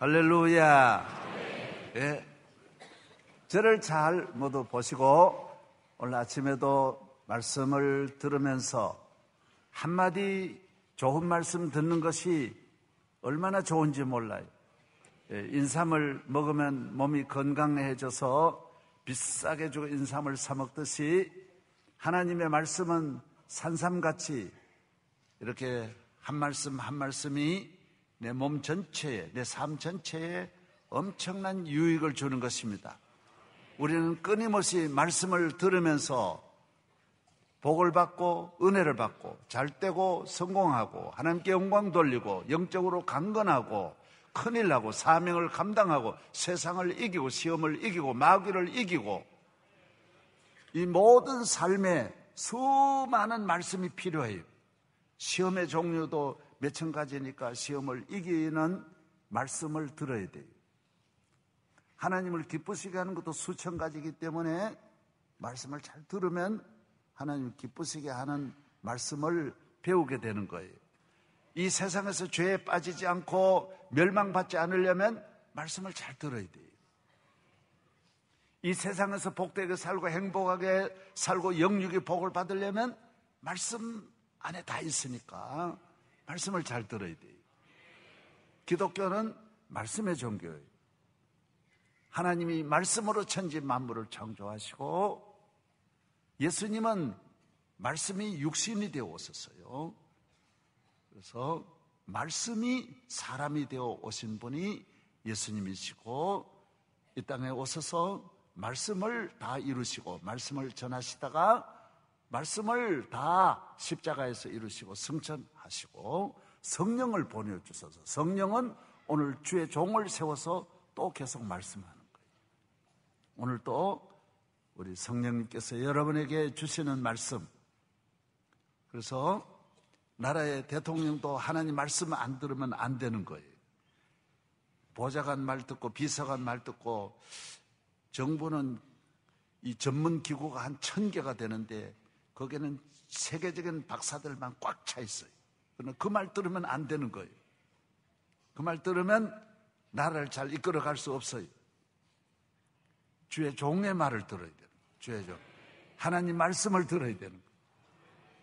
할렐루야. 예. 저를 잘 모두 보시고 오늘 아침에도 말씀을 들으면서 한마디 좋은 말씀 듣는 것이 얼마나 좋은지 몰라요. 예, 인삼을 먹으면 몸이 건강해져서 비싸게 주고 인삼을 사 먹듯이 하나님의 말씀은 산삼같이 이렇게 한 말씀 한 말씀이 내 몸 전체에, 내 삶 전체에 엄청난 유익을 주는 것입니다. 우리는 끊임없이 말씀을 들으면서 복을 받고 은혜를 받고 잘 되고 성공하고 하나님께 영광 돌리고 영적으로 강건하고 큰일 나고 사명을 감당하고 세상을 이기고 시험을 이기고 마귀를 이기고 이 모든 삶에 수많은 말씀이 필요해요. 시험의 종류도 몇천 가지니까 시험을 이기는 말씀을 들어야 돼요. 하나님을 기쁘시게 하는 것도 수천 가지이기 때문에 말씀을 잘 들으면 하나님 기쁘시게 하는 말씀을 배우게 되는 거예요. 이 세상에서 죄에 빠지지 않고 멸망받지 않으려면 말씀을 잘 들어야 돼요. 이 세상에서 복되게 살고 행복하게 살고 영육의 복을 받으려면 말씀 안에 다 있으니까 말씀을 잘 들어야 돼요. 기독교는 말씀의 종교예요. 하나님이 말씀으로 천지 만물을 창조하시고 예수님은 말씀이 육신이 되어 오셨어요. 그래서 말씀이 사람이 되어 오신 분이 예수님이시고 이 땅에 오셔서 말씀을 다 이루시고 말씀을 전하시다가 말씀을 다 십자가에서 이루시고 승천하시고 성령을 보내주셔서 성령은 오늘 주의 종을 세워서 또 계속 말씀하는 거예요. 오늘 또 우리 성령님께서 여러분에게 주시는 말씀. 그래서 나라의 대통령도 하나님 말씀 안 들으면 안 되는 거예요. 보좌관 말 듣고 비서관 말 듣고 정부는 이 전문 기구가 한 천 개가 되는데 거기는 세계적인 박사들만 꽉 차 있어요. 그러나 그 말 들으면 안 되는 거예요. 그 말 들으면 나라를 잘 이끌어 갈 수 없어요. 주의 종의 말을 들어야 돼요. 주의 종. 하나님 말씀을 들어야 되는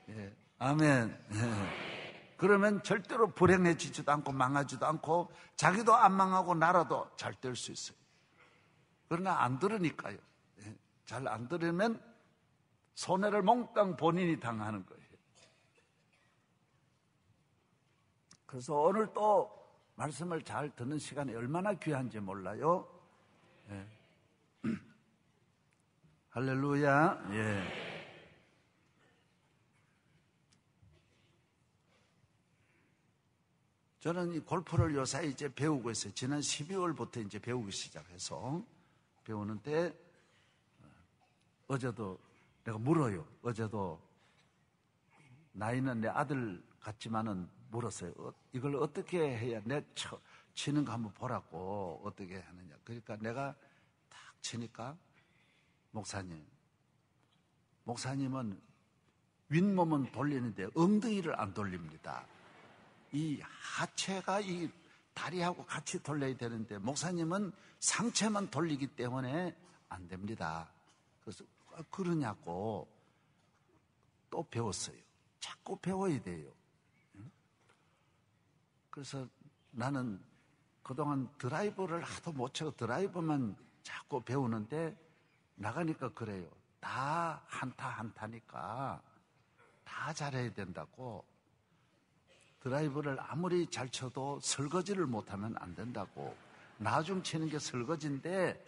거예요. 예. 아멘. 예. 그러면 절대로 불행해지지도 않고 망하지도 않고 자기도 안 망하고 나라도 잘 될 수 있어요. 그러나 안 들으니까요. 예. 잘안 들으면 손해를 몽땅 본인이 당하는 거예요. 그래서 오늘 또 말씀을 잘 듣는 시간이 얼마나 귀한지 몰라요. 예. 할렐루야. 예. 저는 이 골프를 요사이 이제 배우고 있어요. 지난 12월부터 이제 배우기 시작해서 배우는데 어, 어제도 내가 물어요. 어제도 나이는 내 아들 같지만은 물었어요. 어, 이걸 어떻게 해야 내 쳐, 치는 거 한번 보라고 어떻게 하느냐. 그러니까 내가 딱 치니까 목사님, 목사님은 윗몸은 돌리는데 엉덩이를 안 돌립니다. 이 하체가 이 다리하고 같이 돌려야 되는데 목사님은 상체만 돌리기 때문에 안 됩니다. 그래서 아, 그러냐고 또 배웠어요. 자꾸 배워야 돼요. 그래서 나는 그동안 드라이버를 하도 못 치고 드라이버만 자꾸 배우는데 나가니까 그래요. 다 한타 한타니까 다 잘해야 된다고 드라이브를 아무리 잘 쳐도 설거지를 못하면 안 된다고. 나중 치는 게 설거지인데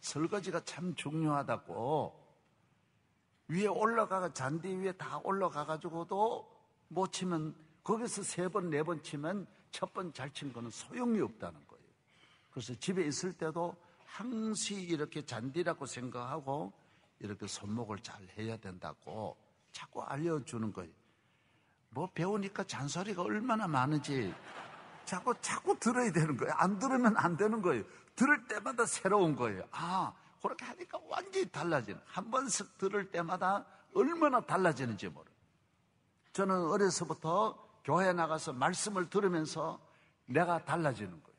설거지가 참 중요하다고. 위에 올라가가 잔디 위에 다 올라가 가지고도 못 치면 거기서 세 번, 네 번 치면 첫 번 잘 친 거는 소용이 없다는 거예요. 그래서 집에 있을 때도 항시 이렇게 잔디라고 생각하고 이렇게 손목을 잘 해야 된다고 자꾸 알려주는 거예요. 뭐 배우니까 잔소리가 얼마나 많은지 자꾸 자꾸 들어야 되는 거예요. 안 들으면 안 되는 거예요. 들을 때마다 새로운 거예요. 아, 그렇게 하니까 완전히 달라지는. 한 번씩 들을 때마다 얼마나 달라지는지 모르. 저는 어려서부터 교회 나가서 말씀을 들으면서 내가 달라지는 거예요.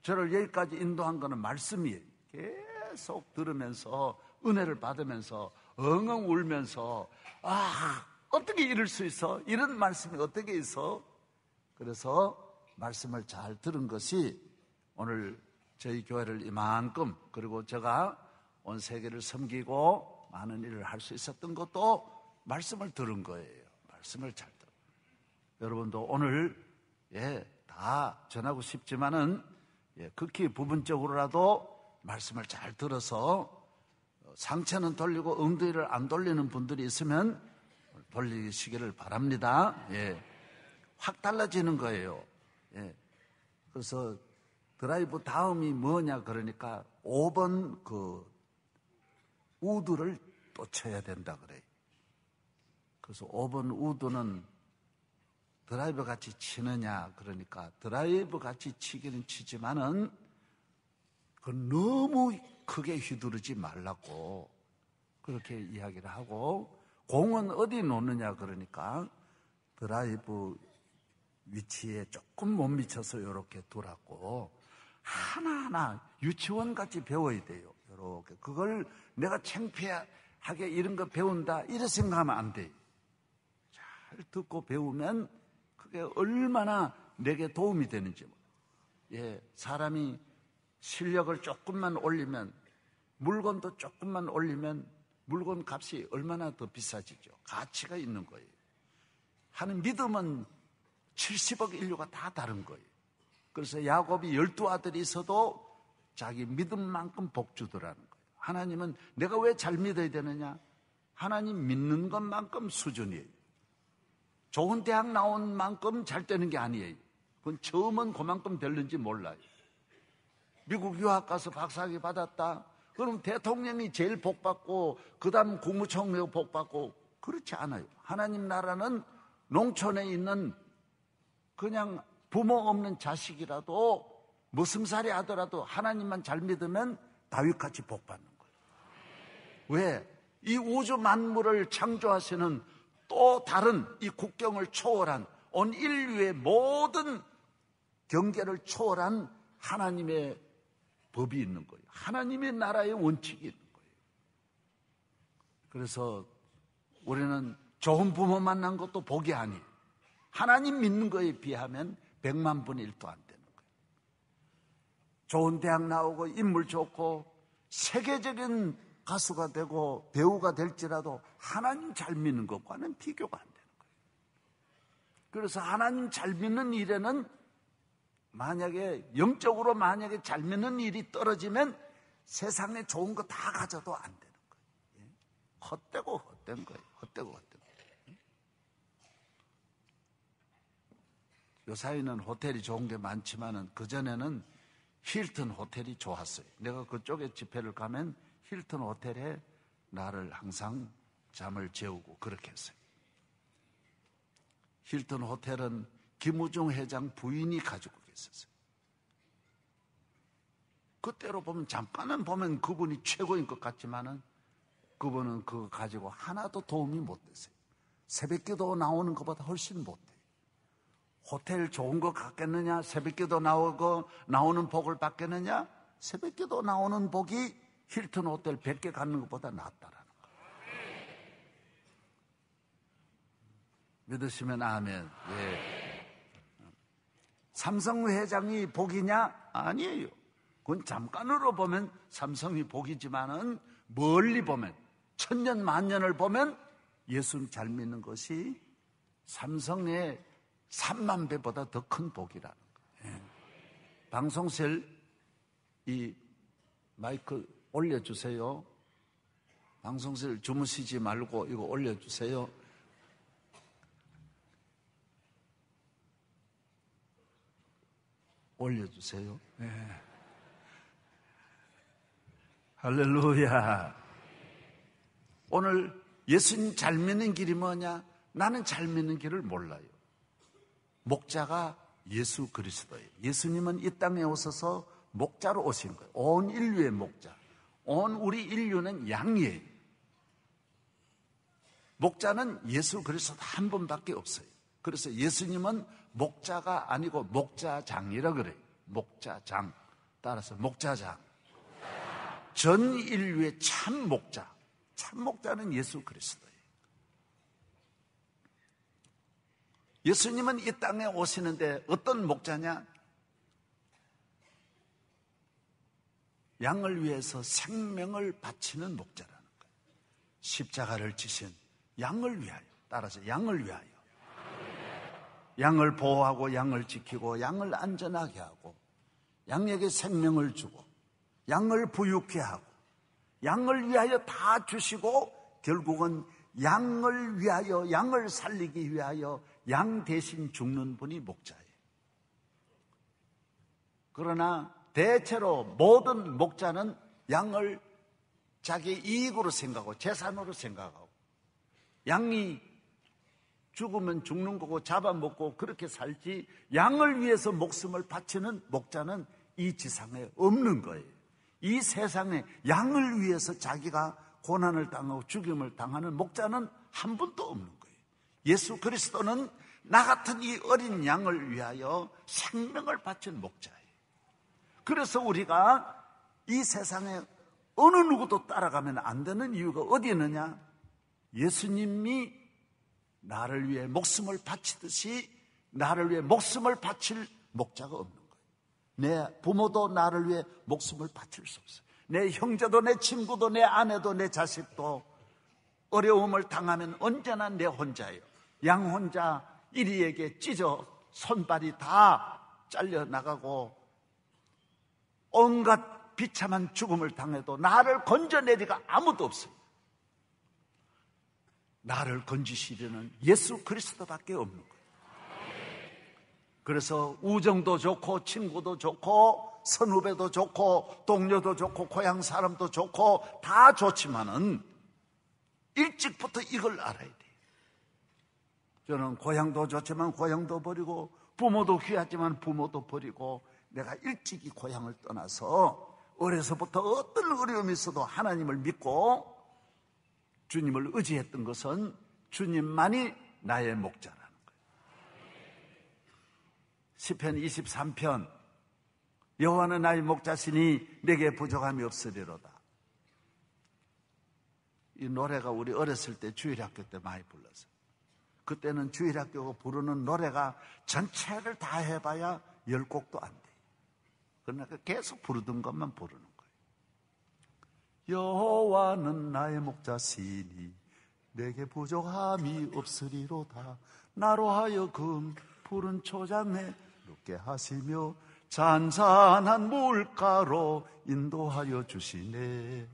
저를 여기까지 인도한 거는 말씀이에요. 계속 들으면서 은혜를 받으면서 엉엉 울면서 아 어떻게 이럴 수 있어? 이런 말씀이 어떻게 있어? 그래서 말씀을 잘 들은 것이 오늘 저희 교회를 이만큼 그리고 제가 온 세계를 섬기고 많은 일을 할 수 있었던 것도 말씀을 들은 거예요. 말씀을 잘 들어. 여러분도 오늘 예, 다 전하고 싶지만은 예, 극히 부분적으로라도 말씀을 잘 들어서 상처는 돌리고 엉덩이를 안 돌리는 분들이 있으면 돌리시기를 바랍니다. 예. 확 달라지는 거예요. 예. 그래서 드라이브 다음이 뭐냐 그러니까 5번 그 우드를 또 쳐야 된다 그래요. 그래서 5번 우드는 드라이브 같이 치느냐 그러니까 드라이브 같이 치기는 치지만은 그 너무 크게 휘두르지 말라고 그렇게 이야기를 하고 공은 어디 놓느냐 그러니까 드라이브 위치에 조금 못 미쳐서 이렇게 두라고 하나하나 유치원 같이 배워야 돼요. 이렇게 그걸 내가 창피하게 이런 거 배운다 이렇게 생각하면 안 돼요. 잘 듣고 배우면 그게 얼마나 내게 도움이 되는지. 예, 사람이 실력을 조금만 올리면 물건도 조금만 올리면 물건 값이 얼마나 더 비싸지죠. 가치가 있는 거예요. 하는 믿음은 70억 인류가 다 다른 거예요. 그래서 야곱이 열두 아들이 있어도 자기 믿음만큼 복주더라는 거예요. 하나님은 내가 왜 잘 믿어야 되느냐? 하나님 믿는 것만큼 수준이에요. 좋은 대학 나온 만큼 잘 되는 게 아니에요. 그건 처음은 그만큼 될는지 몰라요. 미국 유학 가서 박사학위 받았다. 그럼 대통령이 제일 복 받고 그 다음 국무총리가 복 받고 그렇지 않아요. 하나님 나라는 농촌에 있는 그냥 부모 없는 자식이라도 무슴살이 하더라도 하나님만 잘 믿으면 다윗같이 복 받는 거예요. 왜? 이 우주 만물을 창조하시는 또 다른 이 국경을 초월한 온 인류의 모든 경계를 초월한 하나님의 법이 있는 거예요. 하나님의 나라의 원칙이 있는 거예요. 그래서 우리는 좋은 부모 만난 것도 복이 아니에요. 하나님 믿는 거에 비하면 백만 분의 일도 안 되는 거예요. 좋은 대학 나오고 인물 좋고 세계적인 가수가 되고 배우가 될지라도 하나님 잘 믿는 것과는 비교가 안 되는 거예요. 그래서 하나님 잘 믿는 일에는 만약에 영적으로 만약에 잘 믿는 일이 떨어지면 세상에 좋은 거 다 가져도 안 되는 거예요. 예? 헛되고 헛된 거예요. 헛되고 헛된 거예요. 요 사이는 호텔이 좋은 게 많지만은 그전에는 힐튼 호텔이 좋았어요. 내가 그쪽에 집회를 가면 힐튼 호텔에 나를 항상 잠을 재우고 그렇게 했어요. 힐튼 호텔은 김우중 회장 부인이 가지고 있었어요. 그때로 보면 잠깐은 보면 그분이 최고인 것 같지만은 그분은 그거 가지고 하나도 도움이 못 됐어요. 새벽기도 나오는 것보다 훨씬 못해. 호텔 좋은 거 갖겠느냐? 새벽기도 나오고 나오는 복을 받겠느냐? 새벽기도 나오는 복이 힐튼 호텔 100개 갖는 것보다 낫다라는 거. 믿으시면 아멘. 예. 삼성 회장이 복이냐? 아니에요. 그건 잠깐으로 보면 삼성이 복이지만은 멀리 보면 천년 만년을 보면 예수님 잘 믿는 것이 삼성의 3만 배보다 더 큰 복이라는 거예요. 예. 방송실 이 마이크 올려주세요. 방송실 주무시지 말고 이거 올려주세요. 올려주세요. 네. 할렐루야. 오늘 예수님 잘 믿는 길이 뭐냐? 나는 잘 믿는 길을 몰라요. 목자가 예수 그리스도예요. 예수님은 이 땅에 오셔서 목자로 오신 거예요. 온 인류의 목자. 온 우리 인류는 양이에요. 목자는 예수 그리스도 한 분밖에 없어요. 그래서 예수님은 목자가 아니고 목자장이라 그래요. 목자장. 따라서 목자장. 전 인류의 참 목자. 참 목자는 예수 그리스도 예수님은 이 땅에 오시는데 어떤 목자냐? 양을 위해서 생명을 바치는 목자라는 거예요. 십자가를 지신 양을 위하여. 따라서 양을 위하여. 양을 보호하고 양을 지키고 양을 안전하게 하고 양에게 생명을 주고 양을 부유케 하고 양을 위하여 다 주시고 결국은 양을 위하여 양을 살리기 위하여 양 대신 죽는 분이 목자예요. 그러나 대체로 모든 목자는 양을 자기 이익으로 생각하고 재산으로 생각하고 양이 죽으면 죽는 거고 잡아먹고 그렇게 살지 양을 위해서 목숨을 바치는 목자는 이 지상에 없는 거예요. 이 세상에 양을 위해서 자기가 고난을 당하고 죽임을 당하는 목자는 한 분도 없는 거예요. 예수 그리스도는 나 같은 이 어린 양을 위하여 생명을 바친 목자예요. 그래서 우리가 이 세상에 어느 누구도 따라가면 안 되는 이유가 어디 있느냐? 예수님이 나를 위해 목숨을 바치듯이 나를 위해 목숨을 바칠 목자가 없는 거예요. 내 부모도 나를 위해 목숨을 바칠 수 없어요. 내 형제도 내 친구도 내 아내도 내 자식도 어려움을 당하면 언제나 내 혼자예요. 양 혼자 이리에게 찢어 손발이 다 잘려 나가고 온갖 비참한 죽음을 당해도 나를 건져내리가 아무도 없어요. 나를 건지시려는 예수 그리스도밖에 없는 거예요. 그래서 우정도 좋고 친구도 좋고 선후배도 좋고 동료도 좋고 고향 사람도 좋고 다 좋지만은 일찍부터 이걸 알아야 돼요. 저는 고향도 좋지만 고향도 버리고 부모도 귀하지만 부모도 버리고 내가 일찍이 고향을 떠나서 어려서부터 어떤 어려움이 있어도 하나님을 믿고 주님을 의지했던 것은 주님만이 나의 목자라는 거예요. 10편 23편 여호와는 나의 목자시니 내게 부족함이 없으리로다. 이 노래가 우리 어렸을 때 주일학교 때 많이 불렀어요. 그때는 주일학교가 부르는 노래가 전체를 다 해봐야 열 곡도 안 돼. 그러나 계속 부르던 것만 부르는 여호와는 나의 목자시니 내게 부족함이 없으리로다. 나로 하여금 푸른 초장에 눕게 하시며 잔잔한 물가로 인도하여 주시네.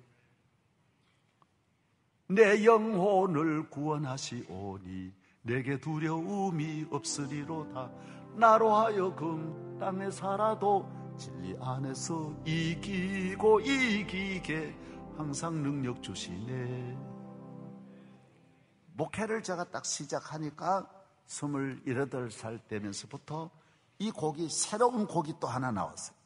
내 영혼을 구원하시오니 내게 두려움이 없으리로다 나로 하여금 땅에 살아도 진리 안에서 이기고 이기게 항상 능력 주시네. 목회를 제가 딱 시작하니까 28살 되면서부터 이 곡이 새로운 곡이 또 하나 나왔어요.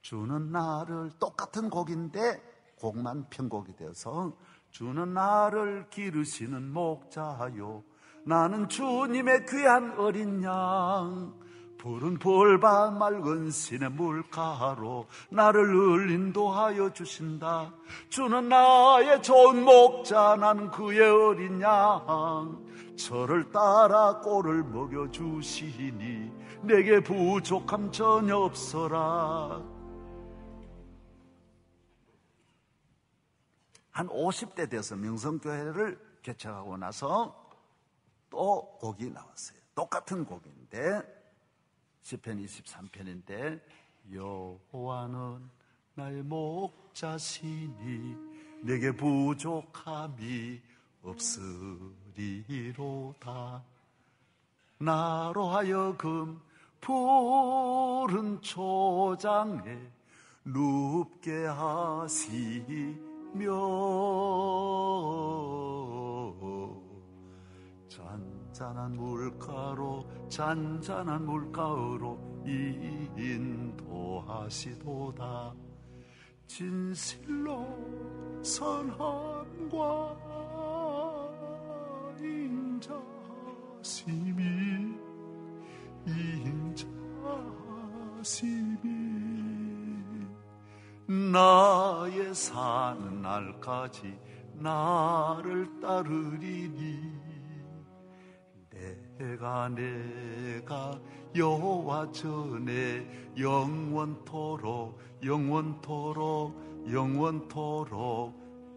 주는 나를 똑같은 곡인데 곡만 편곡이 되어서 주는 나를 기르시는 목자요. 나는 주님의 귀한 어린 양. 푸른 볼밭 맑은 신의 물가로 나를 인도하여 주신다. 주는 나의 좋은 목자, 나는 그의 어린 양. 저를 따라 꼴을 먹여주시니 내게 부족함 전혀 없어라. 한 50대 돼서 명성교회를 개척하고 나서 또 곡이 나왔어요. 똑같은 곡인데 10편 23편인데 여호와는 나의 목자시니 내게 부족함이 없으리로다 나로 하여금 푸른 초장에 눕게 하시며 잔잔한 물가로 잔잔한 물가로 인도하시도다. 진실로 선함과 인자심이 인자심이 나의 사는 날까지 나를 따르리니 내가 내가 여호와 전에 영원토록 영원토록 영원토록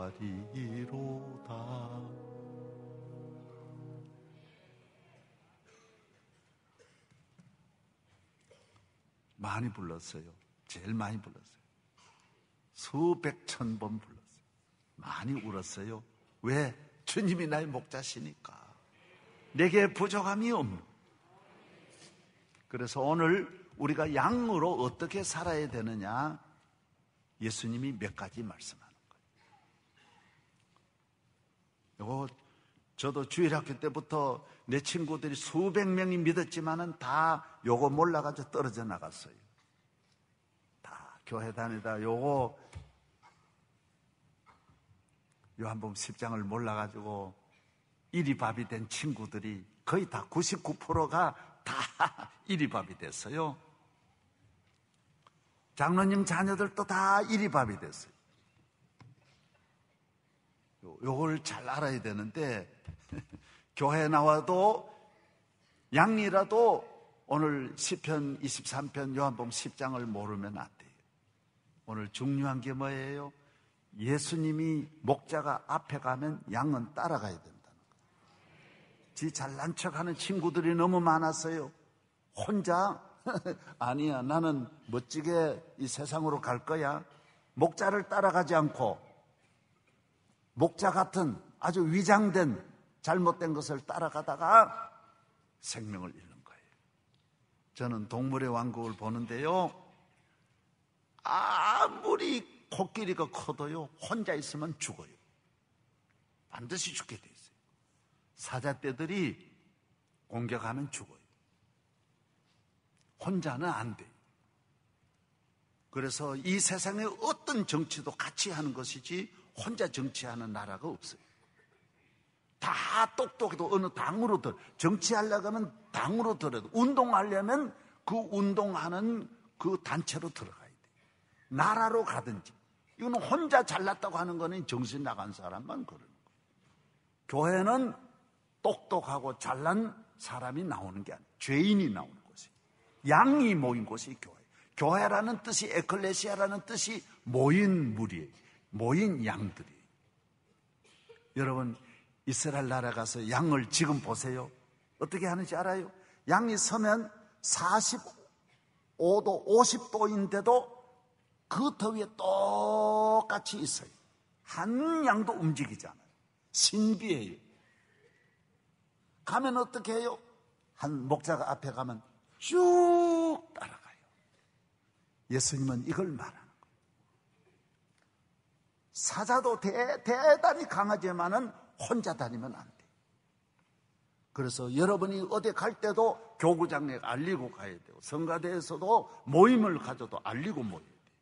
거하리로다. 많이 불렀어요. 제일 많이 불렀어요. 수백 천 번 불렀어요. 많이 울었어요. 왜? 주님이 나의 목자시니까. 내게 부족함이 없는. 그래서 오늘 우리가 양으로 어떻게 살아야 되느냐? 예수님이 몇 가지 말씀하는 거예요. 이거 저도 주일학교 때부터 내 친구들이 수백 명이 믿었지만은 다 요거 몰라가지고 떨어져 나갔어요. 다 교회 다니다 요거 요한복음 10장을 몰라가지고 이리밥이 된 친구들이 거의 다 99%가 다 이리밥이 됐어요. 장로님 자녀들도 다 이리밥이 됐어요. 요걸 잘 알아야 되는데 교회 나와도 양이라도 오늘 10편, 23편, 요한복음 10장을 모르면 안 돼요. 오늘 중요한 게 뭐예요? 예수님이 목자가 앞에 가면 양은 따라가야 거예요. 지 잘난 척하는 친구들이 너무 많았어요. 혼자 아니야 나는 멋지게 이 세상으로 갈 거야. 목자를 따라가지 않고 목자 같은 아주 위장된 잘못된 것을 따라가다가 생명을 잃는 거예요. 저는 동물의 왕국을 보는데요. 아무리 코끼리가 커도요, 혼자 있으면 죽어요. 반드시 죽게 돼 있어요. 사자떼들이 공격하면 죽어요. 혼자는 안 돼요. 그래서 이 세상에 어떤 정치도 같이 하는 것이지 혼자 정치하는 나라가 없어요. 다 똑똑해도 어느 당으로 들, 정치하려고 하면 당으로 들어도 운동하려면 그 운동하는 그 단체로 들어가야 돼요. 나라로 가든지. 이거는 혼자 잘났다고 하는 거는 정신 나간 사람만 그러는 거예요. 교회는 똑똑하고 잘난 사람이 나오는 게 아니에요. 죄인이 나오는 곳이. 양이 모인 곳이 교회. 교회라는 뜻이 에클레시아라는 뜻이 모인 무리예요. 모인 양들이에요. 여러분 이스라엘 나라 가서 양을 지금 보세요. 어떻게 하는지 알아요? 양이 서면 45도, 50도인데도 그 더위에 똑같이 있어요. 한 양도 움직이지 않아요. 신비해요. 가면 어떻게 해요? 한 목자가 앞에 가면 쭉 따라가요. 예수님은 이걸 말하는 거예요. 사자도 대, 대단히 강하지만은 혼자 다니면 안 돼. 그래서 여러분이 어디 갈 때도 교구장에 알리고 가야 되고 성가대에서도 모임을 가져도 알리고 모여야 돼.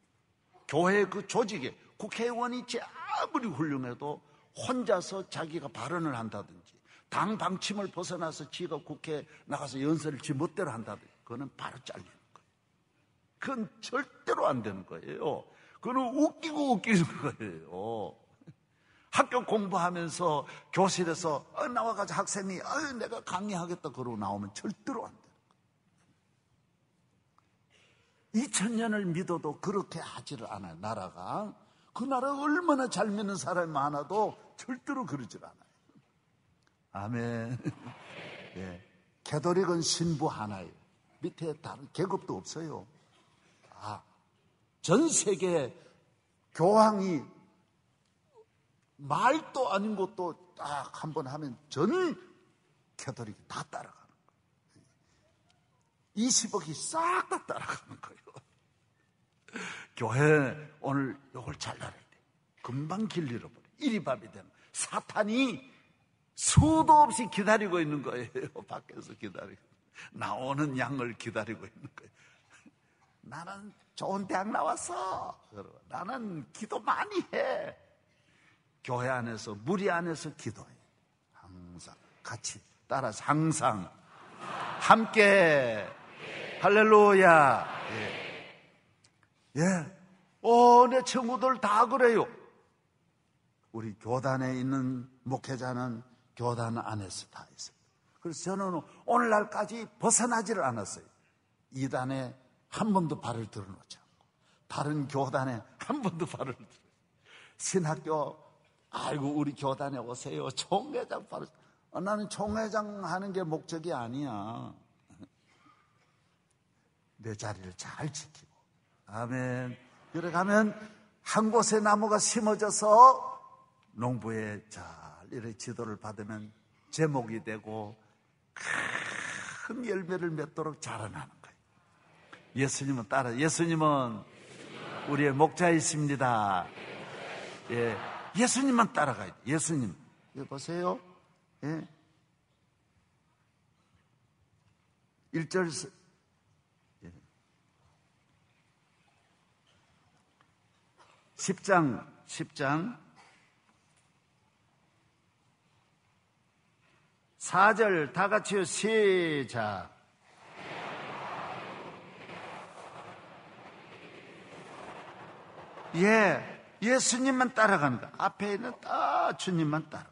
교회 그 조직에 국회의원이 아무리 훌륭해도 혼자서 자기가 발언을 한다든지 당 방침을 벗어나서 지가 국회에 나가서 연설을 지 멋대로 한다든지 그거는 바로 잘리는 거예요. 그건 절대로 안 되는 거예요. 그거는 웃기고 웃기는 거예요. 학교 공부하면서 교실에서 어, 나와가지고 학생이 어, 내가 강의하겠다 그러고 나오면 절대로 안 돼. 2000년을 믿어도 그렇게 하지를 않아요, 나라가. 그 나라 얼마나 잘 믿는 사람이 많아도 절대로 그러질 않아요. 아멘. 예. 캐도릭은 신부 하나예요. 밑에 다른 계급도 없어요. 아, 전 세계 교황이 말도 아닌 것도 딱 한 번 하면 전 캐도릭이 다 따라가는 거예요. 20억이 싹 다 따라가는 거예요. 교회 오늘 이걸 잘라야 돼. 금방 길 잃어버려. 이리 밥이 되는 사탄이 수도 없이 기다리고 있는 거예요. 밖에서 기다리고. 나오는 양을 기다리고 있는 거예요. 나는 좋은 대학 나왔어. 나는 기도 많이 해. 교회 안에서, 무리 안에서 기도해. 항상 같이 따라서 항상 함께 할렐루야. 예. 예. 어, 내 친구들 다 그래요. 우리 교단에 있는 목회자는 교단 안에서 다 있어요. 그래서 저는 오늘날까지 벗어나지를 않았어요. 이단에 한 번도 발을 들어놓지 않고, 다른 교단에 한 번도 발을 들어. 신학교, 아이고, 우리 교단에 오세요. 총회장 바로. 어, 나는 총회장 하는 게 목적이 아니야. 내 자리를 잘 지키고. 아멘. 그래 가면 한 곳에 나무가 심어져서 농부에 잘 이렇게 지도를 받으면 제목이 되고 큰 열매를 맺도록 자라나는 거예요. 예수님은 따라, 예수님은 우리의 목자이십니다. 예, 예수님만 따라가야 돼. 예수님. 여기 보세요. 예. 1절, 예. 10장, 10장, 4절 다 같이요. 시작. 예, 예수님만 따라가는 거. 앞에 있는 다 주님만 따라.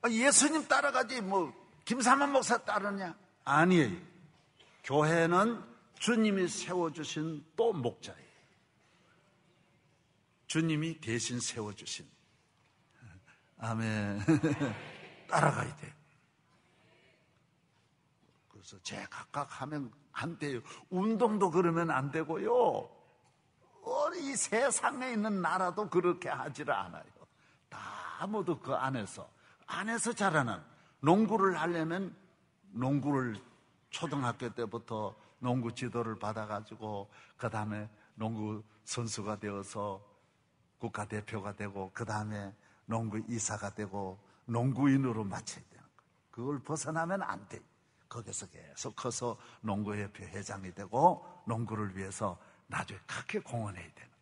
아, 예수님 따라가지 뭐 김사만 목사 따르냐? 아니에요. 교회는 주님이 세워주신 또 목자예요. 주님이 대신 세워주신. 아멘. 따라가야 돼. 그래서 제 각각 하면 안 돼요. 운동도 그러면 안 되고요. 우리 세상에 있는 나라도 그렇게 하지를 않아요. 다 모두 그 안에서, 안에서 자라는 농구를 하려면 농구를 초등학교 때부터 농구 지도를 받아가지고 그 다음에 농구 선수가 되어서 국가대표가 되고 그 다음에 농구 이사가 되고 농구인으로 마쳐야 되는 거예요. 그걸 벗어나면 안 돼. 거기서 계속 커서 농구협회 회장이 되고 농구를 위해서 나중에 크게 공헌해야 되는 거예요.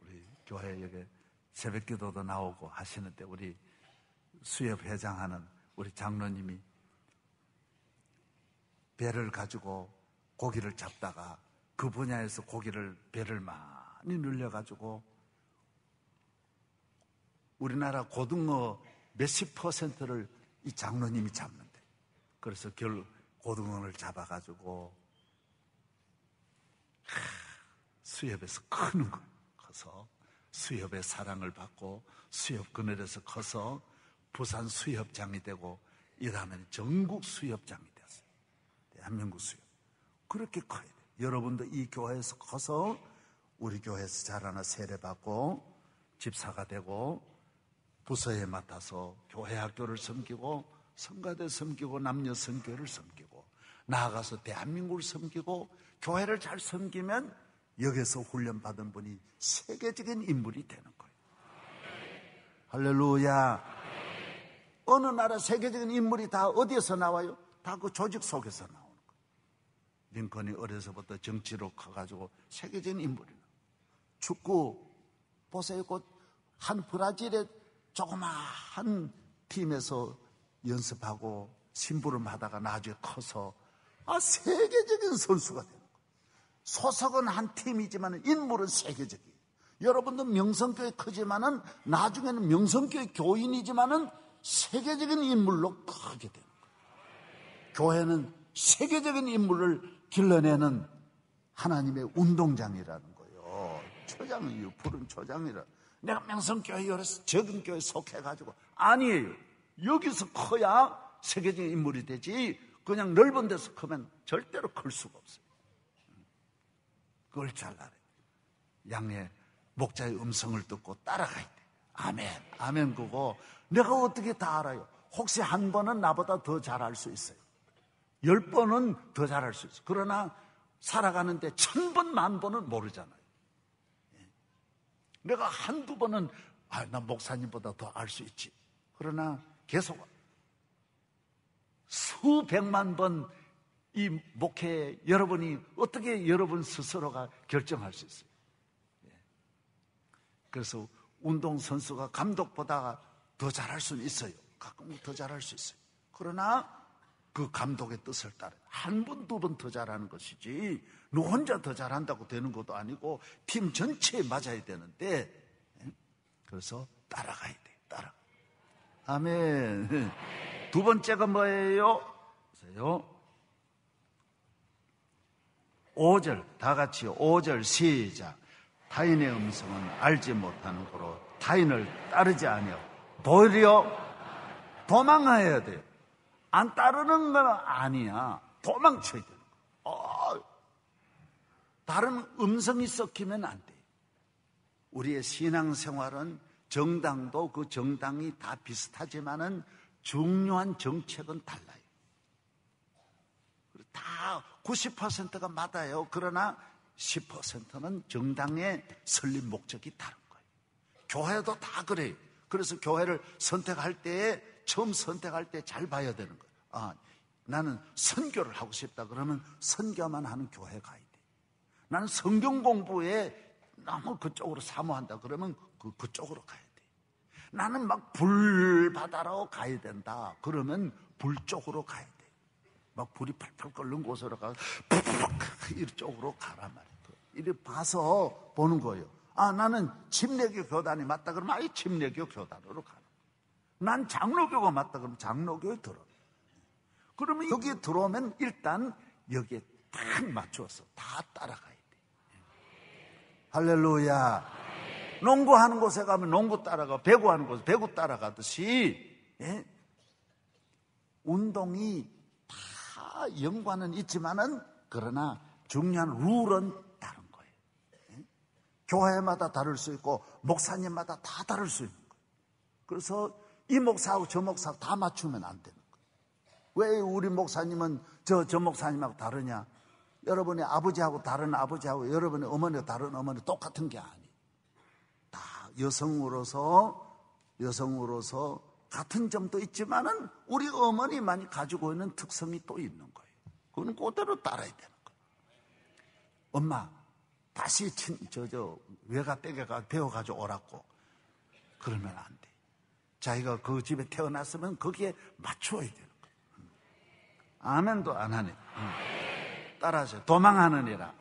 우리 교회 여기 새벽 기도도 나오고 하시는데 우리 수협 회장하는 우리 장로님이 배를 가지고 고기를 잡다가 그 분야에서 고기를 배를 많이 늘려가지고 우리나라 고등어 몇십 퍼센트를 이 장로님이 잡는데 그래서 결 고등어를 잡아가지고 수협에서 크는 거예요. 커서 수협의 사랑을 받고 수협 그늘에서 커서 부산 수협장이 되고 이러면 전국 수협장이 됐어요. 대한민국 수협. 그렇게 커야 돼요. 여러분도 이 교회에서 커서 우리 교회에서 자라나 세례받고 집사가 되고 부서에 맡아서 교회 학교를 섬기고 성가대 섬기고 남녀 선교를 섬기고 나아가서 대한민국을 섬기고 교회를 잘 섬기면 여기서 훈련받은 분이 세계적인 인물이 되는 거예요. 할렐루야. 어느 나라 세계적인 인물이 다 어디에서 나와요? 다 그 조직 속에서 나오는 거예요. 링컨이 어려서부터 정치로 커가지고 세계적인 인물이에요. 축구 보세요. 곧 한 브라질의 조그마한 팀에서 연습하고 심부름 하다가 나중에 커서 아 세계적인 선수가 되는 거예요. 소속은 한 팀이지만 인물은 세계적이에요. 여러분도 명성교회 크지만은 나중에는 명성교회 교인이지만은 세계적인 인물로 크게 되는 거예요. 교회는 세계적인 인물을 길러내는 하나님의 운동장이라는 거예요. 초장이요. 푸른 초장이라. 내가 명성교회 열어서 적은 교회 속해가지고 아니에요. 여기서 커야 세계적인 인물이 되지 그냥 넓은 데서 크면 절대로 클 수가 없어요. 그걸 잘 알아요. 양의 목자의 음성을 듣고 따라가야 돼. 아멘. 아멘 그거 내가 어떻게 다 알아요? 혹시 한 번은 나보다 더 잘할 수 있어요. 열 번은 더 잘할 수 있어요. 그러나 살아가는데 천 번, 만 번은 모르잖아요. 예. 내가 한두 번은, 아, 나 목사님보다 더 알 수 있지. 그러나 계속 수백만 번 이 목회 여러분이 어떻게 여러분 스스로가 결정할 수 있어요. 예. 그래서 운동선수가 감독보다 더 잘할 수는 있어요. 가끔 더 잘할 수 있어요. 그러나 그 감독의 뜻을 따라 한 번, 두 번 더 잘하는 것이지 너 혼자 더 잘한다고 되는 것도 아니고 팀 전체에 맞아야 되는데 예? 그래서 따라가야 돼. 따라. 아멘. 두 번째가 뭐예요? 보세요. 5절 다 같이요. 5절 시작. 타인의 음성은 알지 못하는 거로 타인을 따르지 아니요. 도리어 도망가야 돼요. 안 따르는 건 아니야. 도망쳐야 돼. 어, 다른 음성이 섞이면 안 돼. 우리의 신앙생활은 정당도 그 정당이 다 비슷하지만은 중요한 정책은 달라요. 다 90%가 맞아요. 그러나 10%는 정당의 설립 목적이 다른 거예요. 교회도 다 그래요. 그래서 교회를 선택할 때에 처음 선택할 때 잘 봐야 되는 거예요. 아, 나는 선교를 하고 싶다 그러면 선교만 하는 교회 가야 돼. 나는 성경 공부에 너무 그쪽으로 사모한다 그러면 그, 그쪽으로 가야 돼. 나는 막 불바다로 가야 된다. 그러면 불 쪽으로 가야 돼. 막 불이 팔팔 끓는 곳으로 가서 이쪽으로 가란 말이에요. 이렇게 봐서 보는 거예요. 아, 나는 침례교 교단이 맞다 그러면 아예 침례교 교단으로 가는 난 장로교가 맞다 그러면 장로교에 들어. 그러면 여기에 들어오면 일단 여기에 딱 맞춰서 다 따라가야 돼. 할렐루야. 농구하는 곳에 가면 농구 따라가, 배구하는 곳에 배구 따라가듯이, 예? 운동이 다 연관은 있지만은, 그러나 중요한 룰은 다른 거예요. 예? 교회마다 다를 수 있고, 목사님마다 다 다를 수 있는 거예요. 그래서 이 목사하고 저 목사하고 다 맞추면 안 되는 거예요. 왜 우리 목사님은 저, 저 목사님하고 다르냐? 여러분의 아버지하고 다른 아버지하고 여러분의 어머니와 다른 어머니 똑같은 게 아니에요. 다 여성으로서, 여성으로서 같은 점도 있지만은 우리 어머니만이 가지고 있는 특성이 또 있는 거예요. 그건 그대로 따라야 되는 거예요. 엄마, 다시 친, 저, 저, 외가 떼개가 배워가지고 오라고. 그러면 안 돼. 자기가 그 집에 태어났으면 거기에 맞춰야 되는 거예요. 아멘도 안 하네. 따라하세요. 도망하느니라.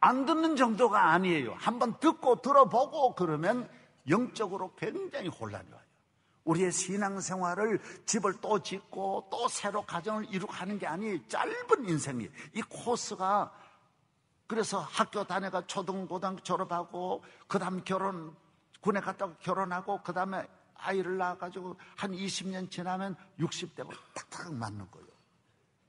안 듣는 정도가 아니에요. 한번 듣고 들어보고 그러면 영적으로 굉장히 혼란이 와요. 우리의 신앙생활을 집을 또 짓고 또 새로 가정을 이루고 하는 게 아니에요. 짧은 인생이에요. 이 코스가 그래서 학교 다녀가 초등, 고등학교 졸업하고 그 다음 결혼, 군에 갔다가 결혼하고 그 다음에 아이를 낳아가지고 한 20년 지나면 60대고 딱딱 맞는 거예요.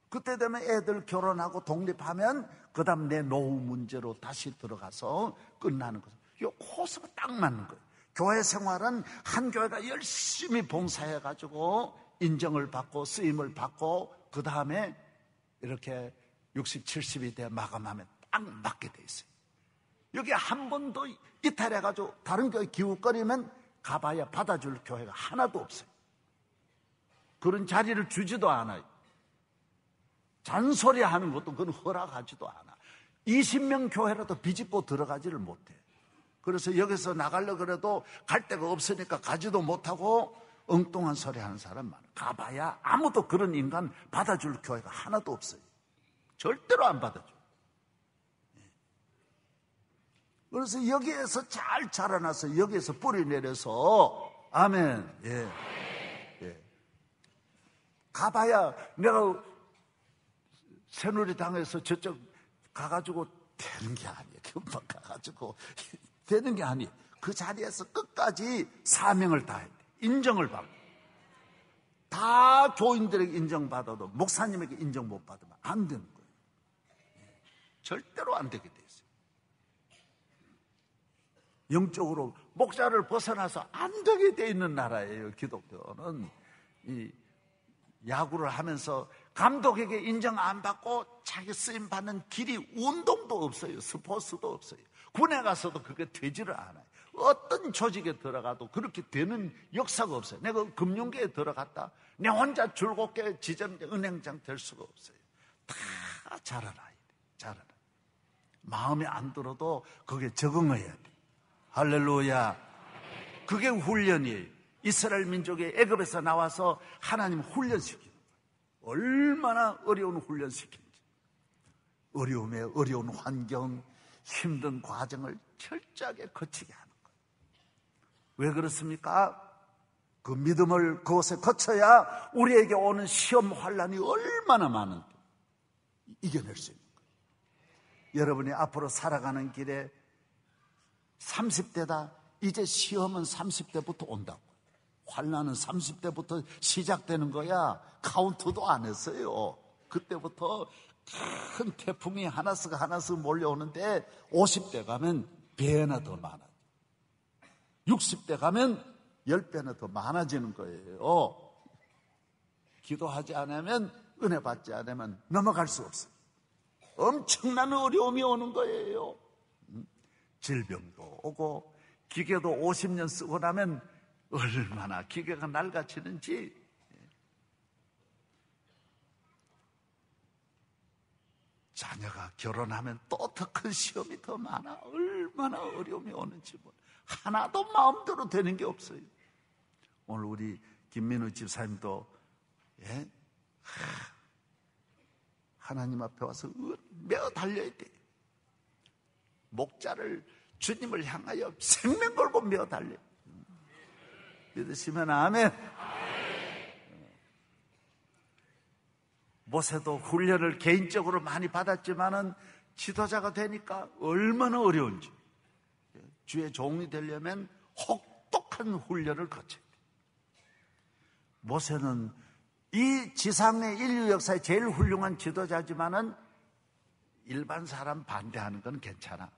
그때 되면 애들 결혼하고 독립하면 그 다음 내 노후 문제로 다시 들어가서 끝나는. 이 코스가 딱 맞는 거예요. 교회 생활은 한 교회가 열심히 봉사해가지고 인정을 받고 쓰임을 받고 그 다음에 이렇게 60, 70이 돼 마감하면 딱 맞게 돼 있어요. 여기 한 번도 이탈해가지고 다른 교회 기웃거리면 가봐야 받아줄 교회가 하나도 없어요. 그런 자리를 주지도 않아요. 잔소리 하는 것도 그건 허락하지도 않아. 20명 교회라도 비집고 들어가지를 못해. 그래서 여기서 나가려 그래도 갈 데가 없으니까 가지도 못하고 엉뚱한 소리 하는 사람 많아. 가봐야 아무도 그런 인간 받아줄 교회가 하나도 없어요. 절대로 안 받아줘. 예. 그래서 여기에서 잘 자라나서 여기에서 뿌리 내려서 아멘. 예. 예. 가봐야 내가 새누리 당에서 저쪽 가가지고 되는 게 아니에요. 금방 가가지고 되는 게 아니에요. 그 자리에서 끝까지 사명을 다해야 돼. 인정을 받고. 다 교인들에게 인정받아도 목사님에게 인정 못 받으면 안 되는 거예요. 절대로 안 되게 돼 있어요. 영적으로 목자를 벗어나서 안 되게 돼 있는 나라예요. 기독교는 이 야구를 하면서 감독에게 인정 안 받고 자기 쓰임 받는 길이 운동도 없어요. 스포츠도 없어요. 군에 가서도 그게 되지를 않아요. 어떤 조직에 들어가도 그렇게 되는 역사가 없어요. 내가 금융계에 들어갔다. 내 혼자 줄곧게 지점 은행장 될 수가 없어요. 다 자라나야 돼. 자라나. 마음에 안 들어도 그게 적응해야 돼. 할렐루야. 그게 훈련이에요. 이스라엘 민족의 애굽에서 나와서 하나님 훈련시키는 거예요. 얼마나 어려운 훈련시킨지. 어려움에 어려운 환경, 힘든 과정을 철저하게 거치게 하는 거예요. 왜 그렇습니까? 그 믿음을 그곳에 거쳐야 우리에게 오는 시험 환란이 얼마나 많은데 이겨낼 수 있는 거예요. 여러분이 앞으로 살아가는 길에 30대다. 이제 시험은 30대부터 온다고. 환란은 30대부터 시작되는 거야. 카운트도 안 했어요. 그때부터 큰 태풍이 하나씩 하나씩 몰려오는데 50대 가면 배나 더 많아. 60대 가면 10배나 더 많아지는 거예요. 기도하지 않으면 은혜 받지 않으면 넘어갈 수 없어요. 엄청난 어려움이 오는 거예요. 음? 질병도 오고 기계도 50년 쓰고 나면 얼마나 기계가 낡아지는지 자녀가 결혼하면 또 더 큰 시험이 더 많아. 얼마나 어려움이 오는지 몰라. 하나도 마음대로 되는 게 없어요. 오늘 우리 김민우 집사님도 예? 하나님 앞에 와서 매어 달려야 돼. 목자를 주님을 향하여 생명 걸고 매어 달려. 믿으시면 아멘. 모세도 훈련을 개인적으로 많이 받았지만은 지도자가 되니까 얼마나 어려운지. 주의 종이 되려면 혹독한 훈련을 거쳐야 돼. 모세는 이 지상의 인류 역사의 제일 훌륭한 지도자지만은 일반 사람 반대하는 건 괜찮아.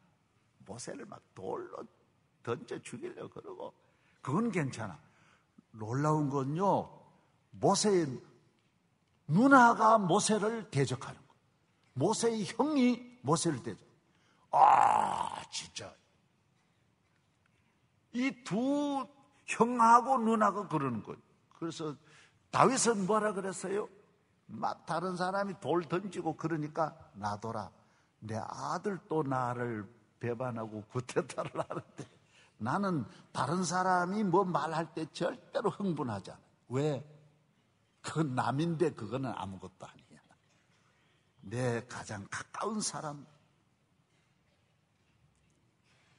모세를 막 돌로 던져 죽이려고 그러고 그건 괜찮아. 놀라운 건요. 모세의 누나가 모세를 대적하는 거. 모세의 형이 모세를 대적. 아, 진짜. 이 두 형하고 누나가 그러는 거예요. 그래서 다윗은 뭐라 그랬어요? 막 다른 사람이 돌 던지고 그러니까 놔둬라. 내 아들 또 나를 배반하고 구태타를 하는데 나는 다른 사람이 뭐 말할 때 절대로 흥분하지 않아. 왜? 그건 남인데 그거는 아무것도 아니야. 내 가장 가까운 사람.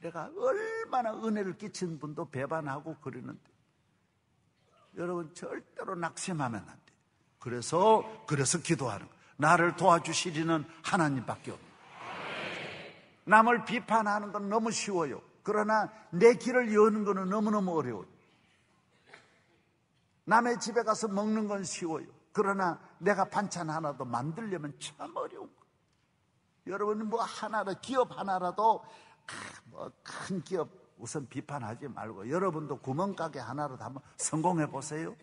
내가 얼마나 은혜를 끼친 분도 배반하고 그러는데 여러분 절대로 낙심하면 안 돼. 그래서 그래서 기도하는 거. 나를 도와주시리는 하나님밖에 없는. 남을 비판하는 건 너무 쉬워요. 그러나 내 길을 여는 것은 너무너무 어려워요. 남의 집에 가서 먹는 건 쉬워요. 그러나 내가 반찬 하나도 만들려면 참 어려운 거예요. 여러분 뭐 하나로 기업 하나라도 뭐큰 기업 우선 비판하지 말고 여러분도 구멍가게 하나라도 한번 성공해 보세요.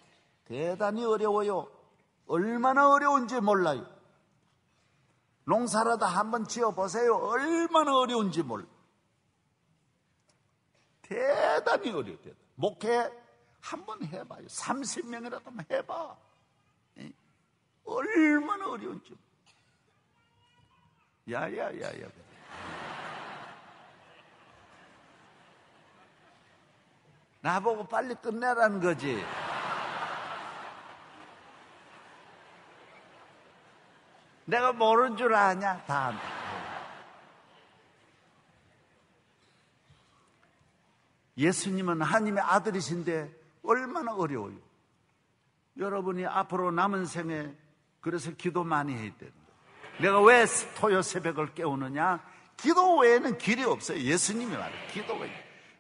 대단히 어려워요. 얼마나 어려운지 몰라요. 농사라도 한번 지어 보세요. 얼마나 어려운지 몰라. 대단히 어려워요. 목회 한번 해봐요. 30명이라도 한번 해봐. 얼마나 어려운지. 야야야야. 나보고 빨리 끝내라는 거지. 내가 모르는 줄 아냐? 다 안다. 예수님은 하나님의 아들이신데 얼마나 어려워요. 여러분이 앞으로 남은 생에 그래서 기도 많이 해야 되는 거예요. 내가 왜 토요 새벽을 깨우느냐? 기도 외에는 길이 없어요. 예수님이 말해요. 기도 외에.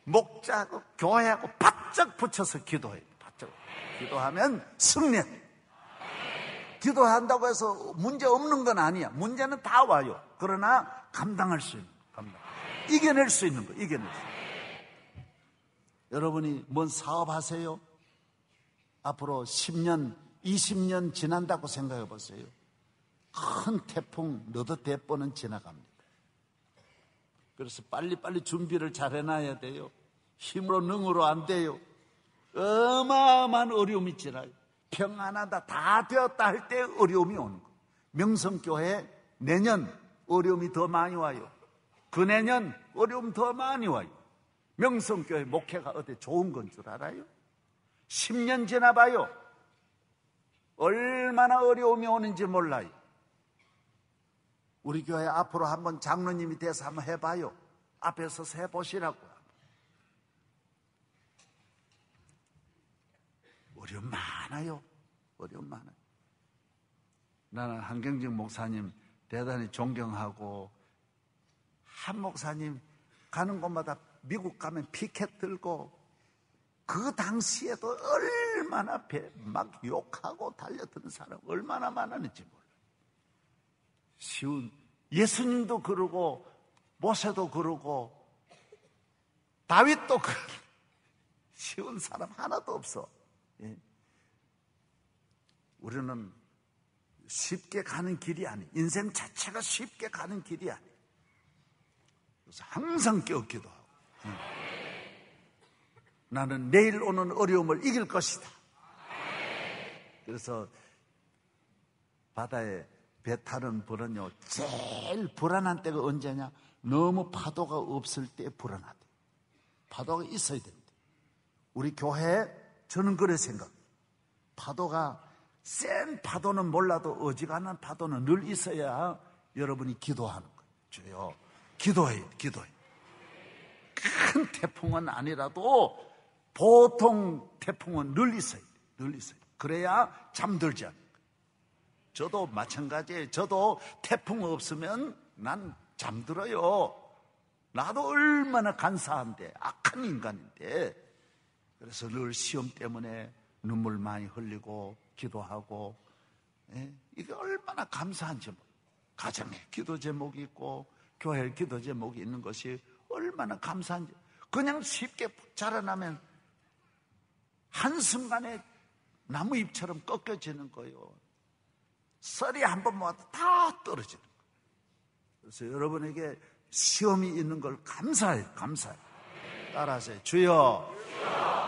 목자하고 교회하고 바짝 붙여서 기도해요. 바짝. 기도하면 승리해. 기도한다고 해서 문제 없는 건 아니야. 문제는 다 와요. 그러나 감당할 수 있는, 감당. 이겨낼 수 있는 거, 이겨낼 수 있는 거. 여러분이 뭔 사업 하세요? 앞으로 10년, 20년 지난다고 생각해 보세요. 큰 태풍, 너도 대번은 지나갑니다. 그래서 빨리빨리 준비를 잘 해놔야 돼요. 힘으로 능으로 안 돼요. 어마어마한 어려움이 지나요. 평안하다, 다 되었다 할 때 어려움이 오는 거. 명성교회 내년 어려움이 더 많이 와요. 그 내년 어려움 더 많이 와요. 명성교회 목회가 어때 좋은 건 줄 알아요? 10년 지나봐요. 얼마나 어려움이 오는지 몰라요. 우리 교회 앞으로 한번 장로님이 돼서 한번 해봐요. 앞에 서서 해보시라고. 어려움 많아요. 어려움 많아요. 나는 한경직 목사님 대단히 존경하고 한 목사님 가는 곳마다 미국 가면 피켓 들고 그 당시에도 얼마나 막 욕하고 달려드는 사람 얼마나 많았는지 몰라요. 쉬운 예수님도 그러고 모세도 그러고 다윗도 그러고 쉬운 사람 하나도 없어. 예. 우리는 쉽게 가는 길이 아니. 인생 자체가 쉽게 가는 길이 아니. 그래서 항상 깨었기도 하고. 나는 내일 오는 어려움을 이길 것이다. 그래서 바다에 배 타는 분은요, 제일 불안한 때가 언제냐? 너무 파도가 없을 때 불안하대. 파도가 있어야 된대. 우리 교회 저는 그래 생각. 파도가 센 파도는 몰라도 어지간한 파도는 늘 있어야 여러분이 기도하는 거예요. 주여, 기도해, 기도해. 큰 태풍은 아니라도 보통 태풍은 늘 있어요. 늘 있어요. 그래야 잠들지 않아요. 저도 마찬가지예요. 저도 태풍 없으면 난 잠들어요. 나도 얼마나 간사한데, 악한 인간인데. 그래서 늘 시험 때문에 눈물 많이 흘리고, 기도하고, 예? 이게 얼마나 감사한지, 가정에 기도 제목이 있고, 교회 기도 제목이 있는 것이 얼마나 감사한지. 그냥 쉽게 자라나면 한순간에 나무 잎처럼 꺾여지는 거예요. 썰이 한 번 모아도 다 떨어지는 거예요. 그래서 여러분에게 시험이 있는 걸 감사해요. 감사해요. 따라하세요. 주여,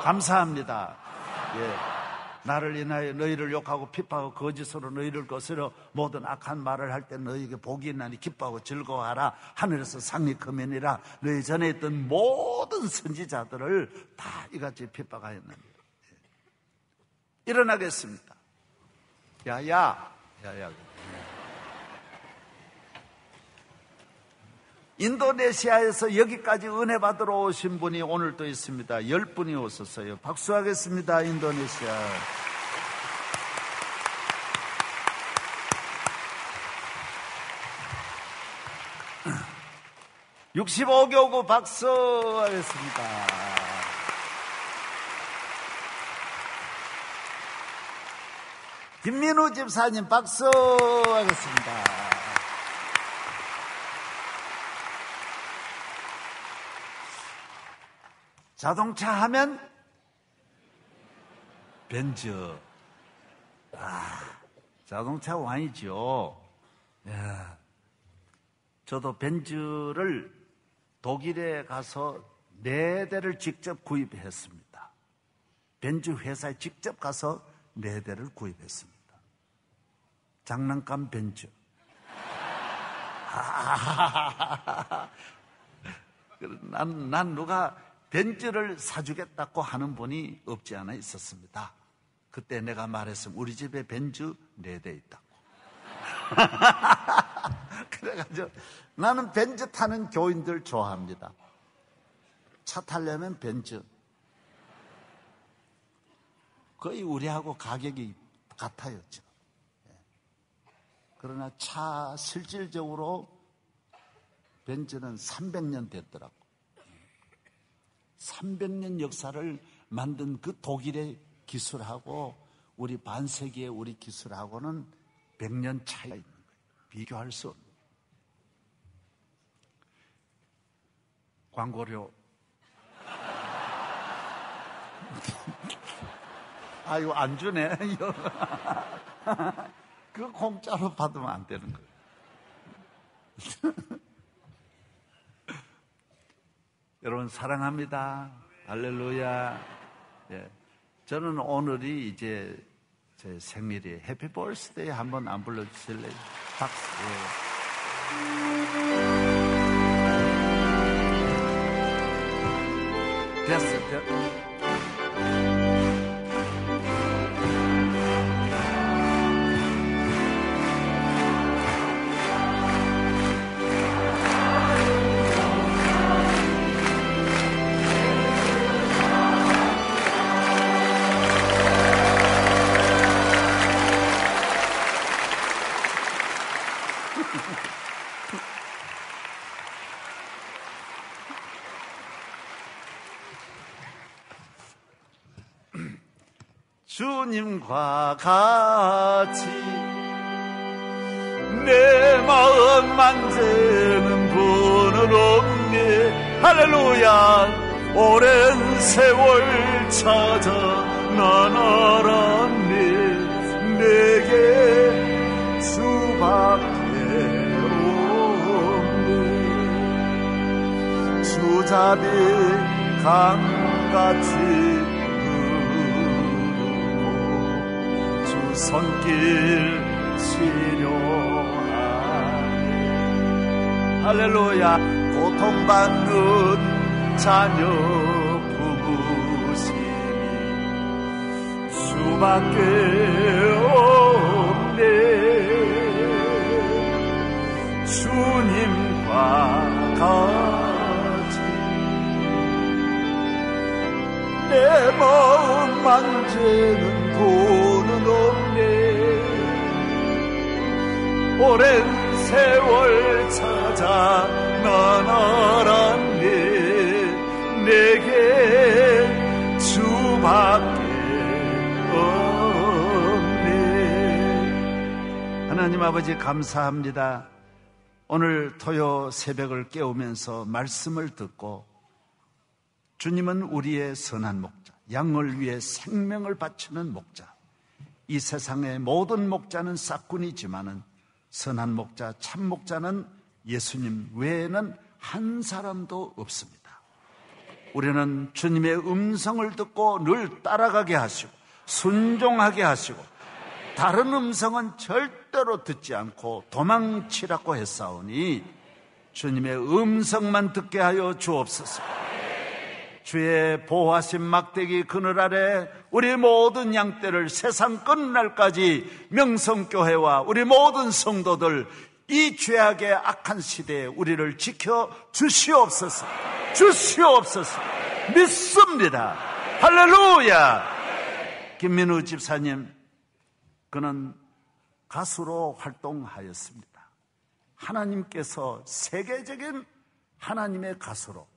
감사합니다. 예. 나를 인하여 너희를 욕하고 핍하고 거짓으로 너희를 거스려 모든 악한 말을 할 때 너희에게 복이 있나니 기뻐하고 즐거워하라 하늘에서 상이 크면이라 너희 전에 있던 모든 선지자들을 다 이같이 핍박하였느니라 예. 일어나겠습니다 야야 야야 인도네시아에서 여기까지 은혜 받으러 오신 분이 오늘 또 있습니다. 열 분이 오셨어요. 박수하겠습니다. 인도네시아. 65교구 박수하겠습니다. 김민우 집사님 박수하겠습니다. 자동차 하면 벤츠. 아, 자동차 왕이죠. 야, 저도 벤츠를 독일에 가서 네 대를 직접 구입했습니다. 벤츠 회사에 직접 가서 네 대를 구입했습니다. 장난감 벤츠. 아, 난, 난 누가 벤츠를 사주겠다고 하는 분이 없지 않아 있었습니다. 그때 내가 말했으면 우리 집에 벤츠 네 대 있다고. 그래가지고 나는 벤츠 타는 교인들 좋아합니다. 차 타려면 벤츠. 거의 우리하고 가격이 같아요. 지금. 예. 그러나 차 실질적으로 벤츠는 300년 됐더라고. 300년 역사를 만든 그 독일의 기술하고 우리 반세기의 우리 기술하고는 100년 차이가 있는 거예요. 비교할 수 없는. 광고료. 아이고, 안 주네. 그 공짜로 받으면 안 되는 거예요. 여러분 사랑합니다. 할렐루야. 예. 저는 오늘이 이제 제 생일이에요. 해피 볼스데이 한번 안 불러주실래요? 박수. 예. 됐어, 됐어. 주님과 같이 내 마음 만지는 분은 없네 할렐루야. 오랜 세월 찾아 난 알았네 내게 수밖에 없네 주잡이 강같이 손길 치료하네. 할렐루야. 고통받는 자녀 부부심이 수밖에 없네. 주님과 같이 내 마음 만지는 도는 없네 오랜 세월 찾아 난 알았네 내게 주밖에 없네 하나님 아버지 감사합니다 오늘 토요 새벽을 깨우면서 말씀을 듣고 주님은 우리의 선한 목자, 양을 위해 생명을 바치는 목자. 이 세상의 모든 목자는 싹군이지만은 선한 목자, 참 목자는 예수님 외에는 한 사람도 없습니다. 우리는 주님의 음성을 듣고 늘 따라가게 하시고 순종하게 하시고 다른 음성은 절대로 듣지 않고 도망치라고 했사오니 주님의 음성만 듣게 하여 주옵소서. 주의 보호하신 막대기 그늘 아래 우리 모든 양떼를 세상 끝날까지 명성교회와 우리 모든 성도들 이 죄악의 악한 시대에 우리를 지켜 주시옵소서. 주시옵소서. 믿습니다. 할렐루야. 김민우 집사님, 그는 가수로 활동하였습니다. 하나님께서 세계적인 하나님의 가수로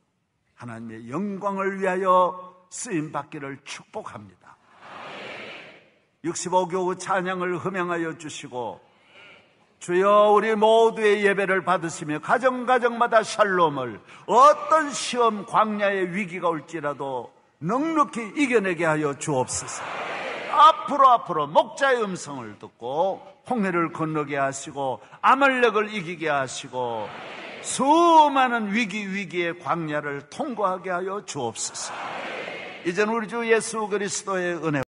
하나님의 영광을 위하여 쓰임 받기를 축복합니다. 65교우 찬양을 흠양하여 주시고 주여 우리 모두의 예배를 받으시며 가정가정마다 샬롬을 어떤 시험 광야의 위기가 올지라도 넉넉히 이겨내게 하여 주옵소서. 앞으로 앞으로 목자의 음성을 듣고 홍해를 건너게 하시고 아말렉을 이기게 하시고 수많은 위기 위기의 광야를 통과하게 하여 주옵소서. 이제는 우리 주 예수 그리스도의 은혜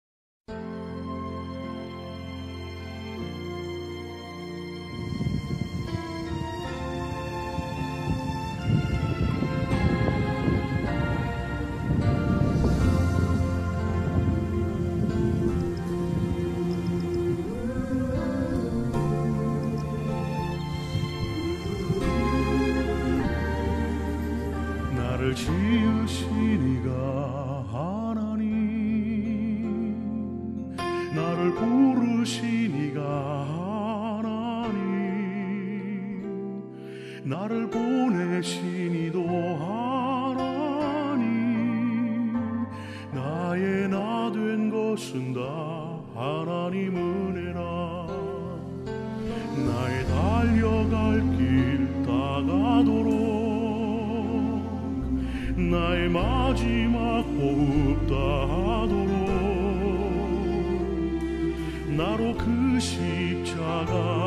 십자가.